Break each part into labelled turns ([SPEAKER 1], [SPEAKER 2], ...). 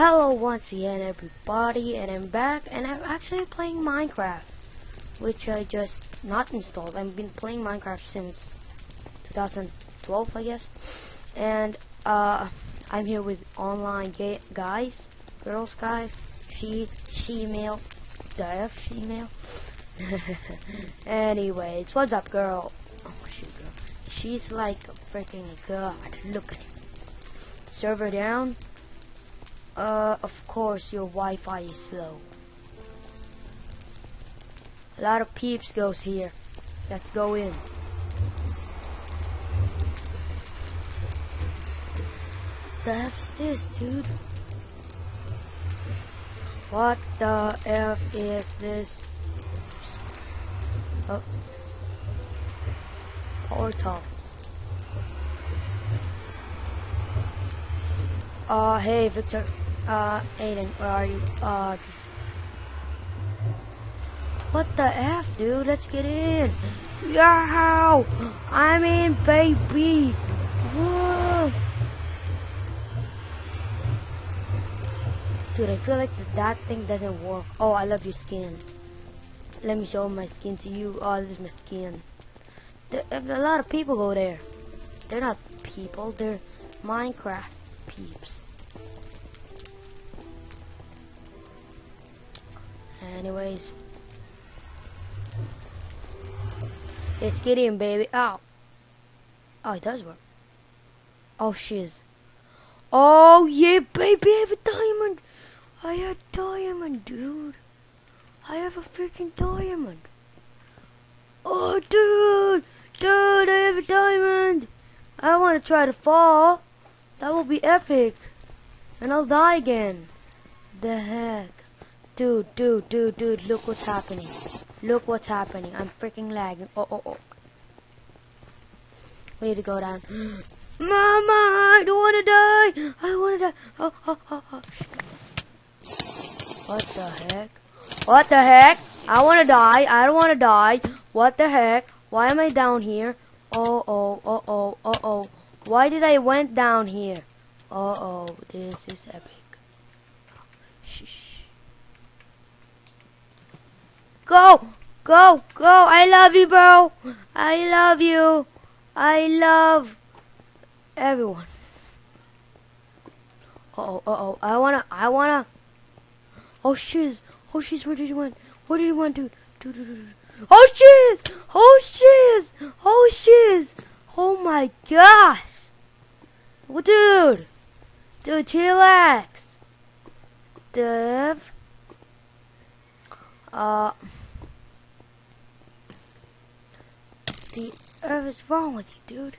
[SPEAKER 1] Hello once again everybody and I'm back and I'm actually playing Minecraft which I just not installed. I've been playing Minecraft since 2012 I guess and uh, I'm here with online guys, girls guys, she, she male, the she male. Anyways, what's up girl? Oh shoot girl. She's like a freaking god. Look at him. Server down. Uh, of course your Wi-Fi is slow. A lot of peeps goes here. Let's go in. The F is this, dude? What the F is this? Oh. Portal. Uh, hey, Victor. Uh, Aiden, where are you? Uh, what the F, dude? Let's get in. Yow! I'm in, baby. Whoa. Dude, I feel like that thing doesn't work. Oh, I love your skin. Let me show my skin to you. Oh, this is my skin. There, a lot of people go there. They're not people. They're Minecraft peeps. Anyways. Let's get in, baby. Oh. Oh, it does work. Oh, shiz. Oh, yeah, baby, I have a diamond. I have a diamond, dude. I have a freaking diamond. Oh, dude. Dude, I have a diamond. I want to try to fall. That will be epic. And I'll die again. The heck. Dude, dude, dude, dude, look what's happening. Look what's happening. I'm freaking lagging. Oh, oh, oh. We need to go down. Mama, I don't want to die. I want to die. Oh, oh, oh, oh. What the heck? What the heck? I want to die. I don't want to die. What the heck? Why am I down here? Oh, oh, oh, oh, oh, oh. Why did I went down here? Uh oh, this is epic. Shh. Go! Go! Go! I love you, bro! I love you! I love everyone. Uh oh, uh oh. I wanna, I wanna. Oh shiz! Oh shiz, where did you want? What did you want, dude? Dude, dude, dude. Oh shiz! Oh shiz! Oh shiz! Oh my gosh! Well, dude! Dude, chillax! Dev. Uh. The earth is wrong with you, dude.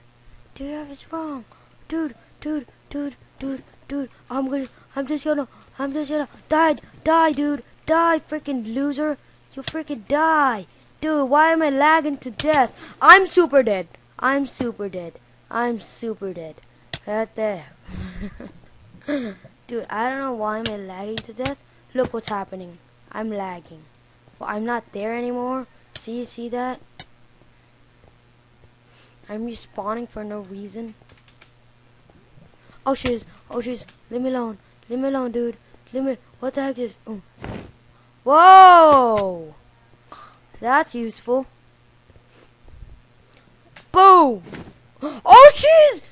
[SPEAKER 1] The earth is wrong. Dude, dude, dude, dude, dude. I'm gonna, I'm just gonna, I'm just gonna die, die, dude. Die, freaking loser. You freaking die. Dude, why am I lagging to death? I'm super dead. I'm super dead. I'm super dead. Right there. Dude, I don't know why I'm lagging to death. Look what's happening. I'm lagging. Well, I'm not there anymore. See, you see that? I'm respawning for no reason. Oh, she's, oh, she's, leave me alone. Leave me alone, dude. Leave me, what the heck is, oh. Whoa! That's useful. Boom! Oh, she's!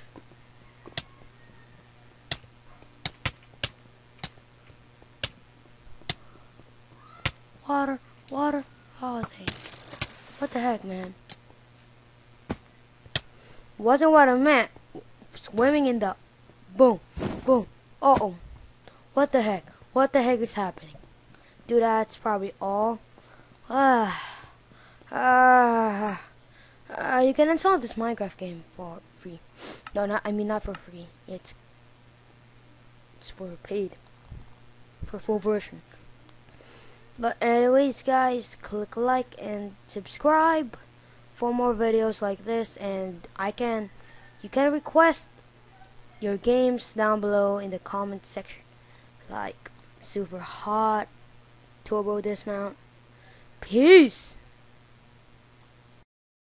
[SPEAKER 1] Water, water. Oh, they. What the heck, man? Wasn't what I meant. Swimming in the... Boom. Boom. Uh-oh. What the heck? What the heck is happening? Dude, that's probably all. Ah. Ah. Uh, you can install this Minecraft game for free. No, not. I mean not for free. It's it's for paid, for full version. But anyways, guys, click like and subscribe for more videos like this. And I can you can request your games down below in the comment section. Like super hot turbo dismount. Peace